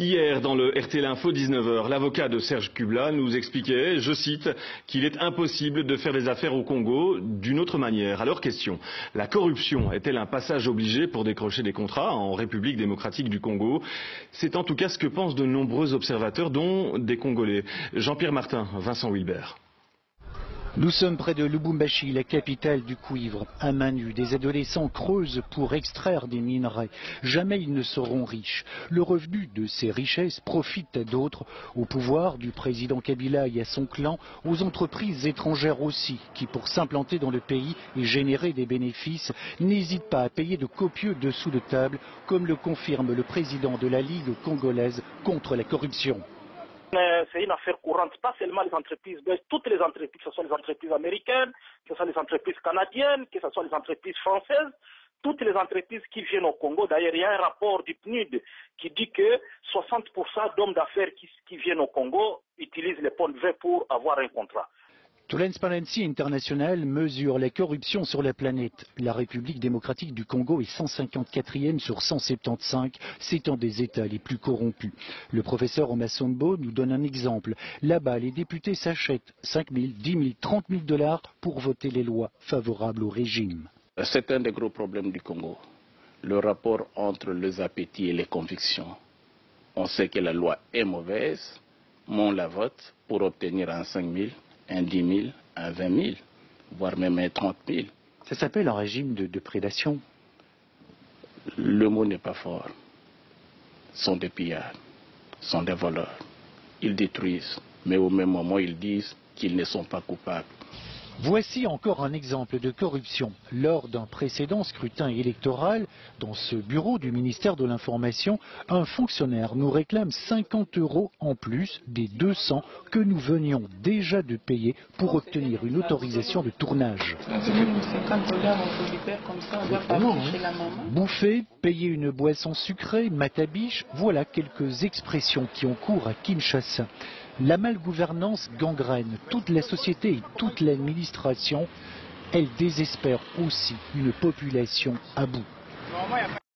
Hier, dans le RT L'info 19h, l'avocat de Serge Kubla nous expliquait, je cite, qu'il est impossible de faire des affaires au Congo d'une autre manière. Alors question, la corruption est-elle un passage obligé pour décrocher des contrats en République démocratique du Congo? C'est en tout cas ce que pensent de nombreux observateurs, dont des Congolais. Jean-Pierre Martin, Vincent Wilbert. Nous sommes près de Lubumbashi, la capitale du cuivre. À main nue, des adolescents creusent pour extraire des minerais. Jamais ils ne seront riches. Le revenu de ces richesses profite à d'autres, au pouvoir du président Kabila et à son clan, aux entreprises étrangères aussi, qui pour s'implanter dans le pays et générer des bénéfices, n'hésitent pas à payer de copieux dessous de table, comme le confirme le président de la Ligue congolaise contre la corruption. C'est une affaire courante, pas seulement les entreprises belges, toutes les entreprises, que ce soit les entreprises américaines, que ce soit les entreprises canadiennes, que ce soit les entreprises françaises, toutes les entreprises qui viennent au Congo. D'ailleurs, il y a un rapport du PNUD qui dit que 60% d'hommes d'affaires qui, viennent au Congo utilisent les ponts de pour avoir un contrat. Transparency International mesure la corruption sur la planète. La République démocratique du Congo est 154e sur 175, c'est un des États les plus corrompus. Le professeur Omasombo nous donne un exemple. Là-bas, les députés s'achètent 5 000, 10 000, 30 000 dollars pour voter les lois favorables au régime. C'est un des gros problèmes du Congo. Le rapport entre les appétits et les convictions. On sait que la loi est mauvaise, mais on la vote pour obtenir un 5 000 un 10 000, un 20 000, voire même un 30 000. Ça s'appelle un régime de, de, prédation Le mot n'est pas fort. Ce sont des pillards, ce sont des voleurs. Ils détruisent, mais au même moment ils disent qu'ils ne sont pas coupables. Voici encore un exemple de corruption. Lors d'un précédent scrutin électoral, dans ce bureau du ministère de l'Information, un fonctionnaire nous réclame 50 euros en plus des 200 que nous venions déjà de payer pour obtenir une autorisation de tournage. Bouffer, payer une boisson sucrée, matabiche, voilà quelques expressions qui ont cours à Kinshasa. La malgouvernance gangrène toute la société et toute l'administration. Elle désespère aussi une population à bout.